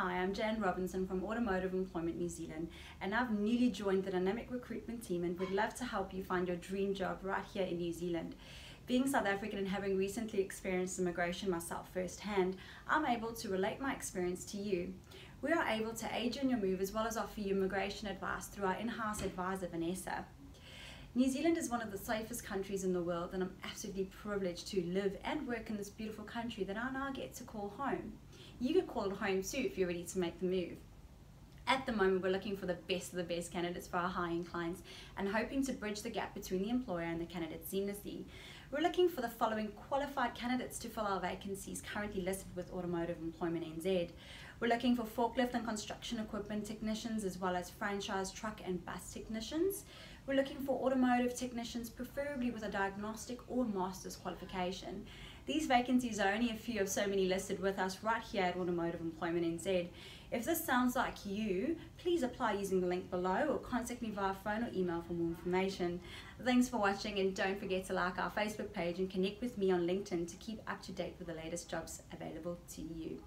Hi, I'm Jo-Ann Robinson from Automotive Employment New Zealand, and I've newly joined the dynamic recruitment team and would love to help you find your dream job right here in New Zealand. Being South African and having recently experienced immigration myself firsthand, I'm able to relate my experience to you. We are able to aid you in your move as well as offer you immigration advice through our in-house advisor, Vanessa. New Zealand is one of the safest countries in the world and I'm absolutely privileged to live and work in this beautiful country that I now get to call home. You could call it home too if you're ready to make the move. At the moment, we're looking for the best of the best candidates for our high-end clients and hoping to bridge the gap between the employer and the candidate seamlessly. We're looking for the following qualified candidates to fill our vacancies currently listed with Automotive Employment NZ. We're looking for forklift and construction equipment technicians as well as franchise truck and bus technicians. We're looking for automotive technicians, preferably with a diagnostic or master's qualification. These vacancies are only a few of so many listed with us right here at Automotive Employment NZ. If this sounds like you, please apply using the link below or contact me via phone or email for more information. Thanks for watching and don't forget to like our Facebook page and connect with me on LinkedIn to keep up to date with the latest jobs available to you.